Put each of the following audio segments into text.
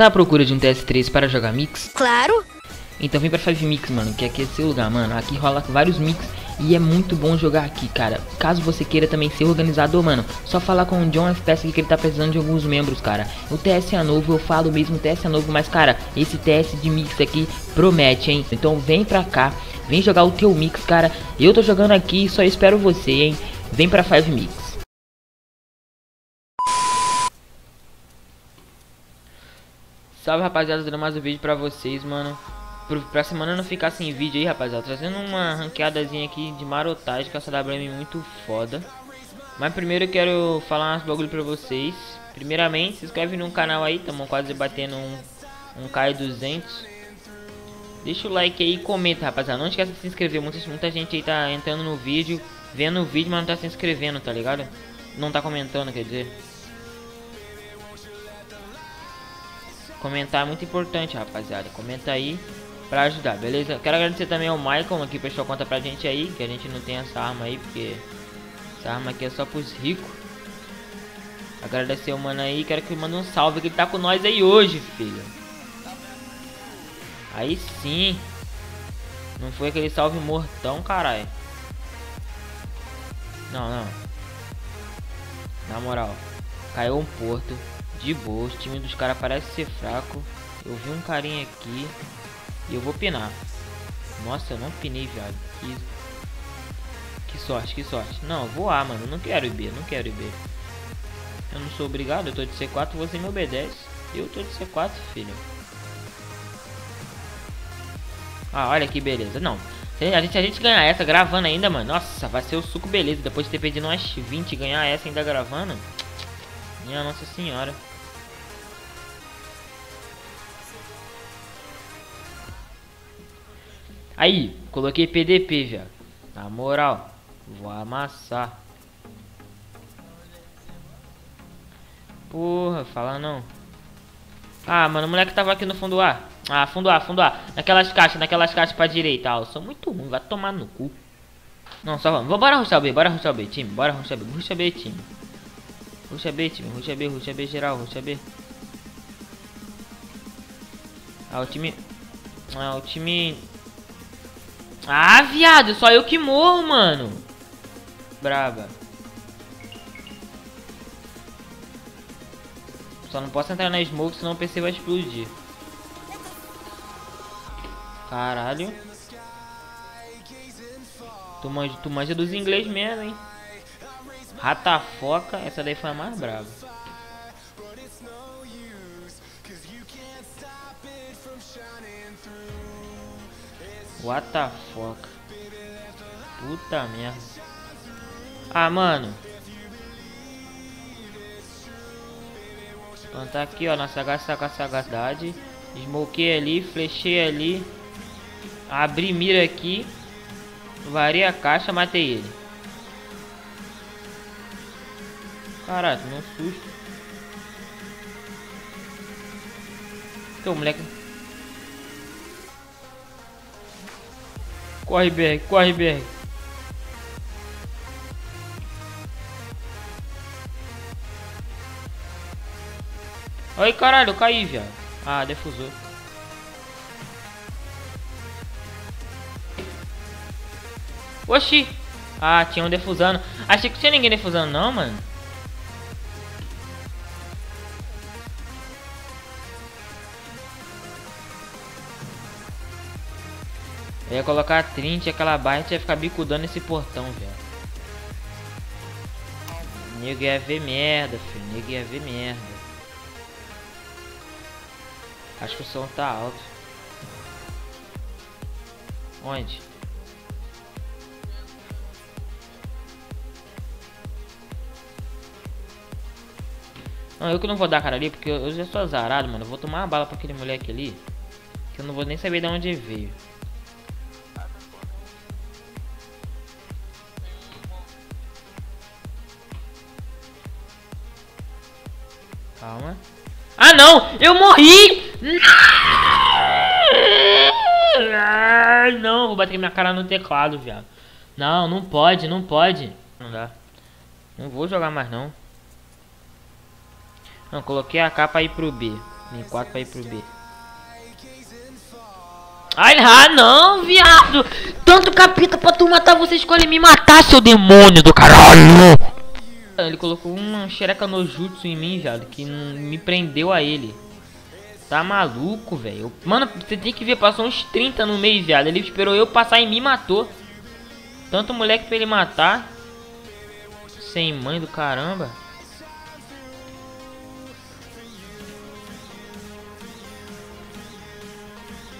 Tá à procura de um TS3 para jogar mix? Claro. Então vem pra 5 Mix, mano, que aqui é seu lugar, mano. Aqui rola vários mix e é muito bom jogar aqui, cara. Caso você queira também ser organizador, mano, só falar com o John FPS aqui que ele tá precisando de alguns membros, cara. O TS é novo, eu falo mesmo TS é novo, mas, cara, esse TS de mix aqui promete, hein? Então vem pra cá, vem jogar o teu mix, cara. Eu tô jogando aqui, só espero você, hein? Vem pra 5 Mix. Salve rapaziada, dando mais um vídeo pra vocês, mano. Pro, Pra semana não ficar sem vídeo aí, rapaziada Trazendo uma ranqueadazinha aqui de marotagem Com essa WM muito foda. Mas primeiro eu quero falar umas bagulho pra vocês. Primeiramente, se inscreve no canal aí Tamo quase batendo um, um K200 Deixa o like aí e comenta, rapaziada. Não esqueça de se inscrever, muita, muita gente aí tá entrando no vídeo Vendo o vídeo, mas não tá se inscrevendo, tá ligado? Não tá comentando, quer dizer Comentar é muito importante, rapaziada. Comenta aí pra ajudar, beleza? Quero agradecer também ao Michael aqui, pessoal, conta pra gente aí, que a gente não tem essa arma aí, porque essa arma aqui é só pros ricos. Agradecer o mano aí, quero que ele mande um salve, que ele tá com nós aí hoje, filho. Aí sim. Não foi aquele salve mortão, caralho. Não, não. Na moral, caiu um porto de boa. O time dos caras parece ser fraco. Eu vi um carinha aqui e eu vou pinar. Nossa, eu não pinei, viado. Que... que sorte, que sorte. Não, vou A, mano. Não quero ir B, não quero ir B. Eu não sou obrigado, eu tô de C4, você me obedece. Eu tô de C4, filho. Ah, olha que beleza. Não, a gente, a gente ganhar essa gravando ainda, mano. Nossa, vai ser o suco beleza. Depois de ter perdido umas 20 ganhar essa ainda gravando. Minha nossa senhora. Aí, coloquei PDP, já. Na moral, vou amassar. Porra, fala não. Ah, mano, o moleque tava aqui no fundo A. Ah, fundo A, fundo A. Naquelas caixas, naquelas caixas pra direita. Ah, eu sou muito ruim, vai tomar no cu. Não, só vamos. Bora ruxar B, bora ruxar B, time. Bora ruxar B, ruxa B, time. Ruxa B, time. Ruxa B, ruxa B geral, ruxa B. Ah, o time... Ah, o time ah, viado, só eu que morro, mano. Braba. Só não posso entrar na smoke, senão o PC vai explodir. Caralho. Tu manja, tu manja dos inglês mesmo, hein? Ratafoca, essa daí foi a mais brava. What the fuck? Puta merda. Ah, mano. Então tá aqui, ó, na sagacidade. Smokei ali, flechei ali. Abri mira aqui. Varei a caixa, matei ele. Caralho, não susto. Que o moleque Corre, BR, corre, BR. Oi, caralho, eu caí, viado. Ah, defusou. Oxi. Ah, tinha um defusando. Achei que tinha ninguém defusando, não, mano. Eu ia colocar a Trint e aquela barra ia ficar bicudando esse portão, velho. Nego ia ver merda, filho. Nego ia ver merda. Acho que o som tá alto. Onde? Não, eu que não vou dar cara ali, porque eu já sou azarado, mano. Eu vou tomar uma bala pra aquele moleque ali. Que eu não vou nem saber de onde ele veio. Calma. Ah, não! Eu morri! Não, vou bater minha cara no teclado, viado. Não, não pode, não pode. Não dá. Não vou jogar mais, não. Não, coloquei a capa aí pro B. Nem 4 pra ir pro B. Ai, ah, não, viado! Tanto capita pra tu matar, você escolhe me matar, seu demônio do caralho! Ele colocou uma xereca no jutsu em mim, viado, que me prendeu a ele. Tá maluco, velho? Mano, você tem que ver, passou uns 30 no meio, viado. Ele esperou eu passar e matou. Tanto moleque pra ele matar. Sem mãe do caramba.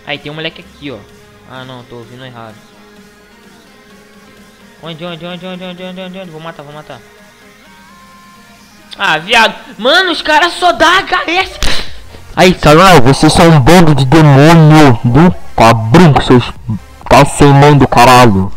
Aí tem um moleque aqui, ó. Ah não, tô ouvindo errado. Onde, onde, onde, onde, onde, onde, onde? Vou matar, vou matar. Ah, viado. Mano, os caras só dá HS. Aí, caralho, vocês são um bando de demônio do cabrão, seus tá sem mão do caralho.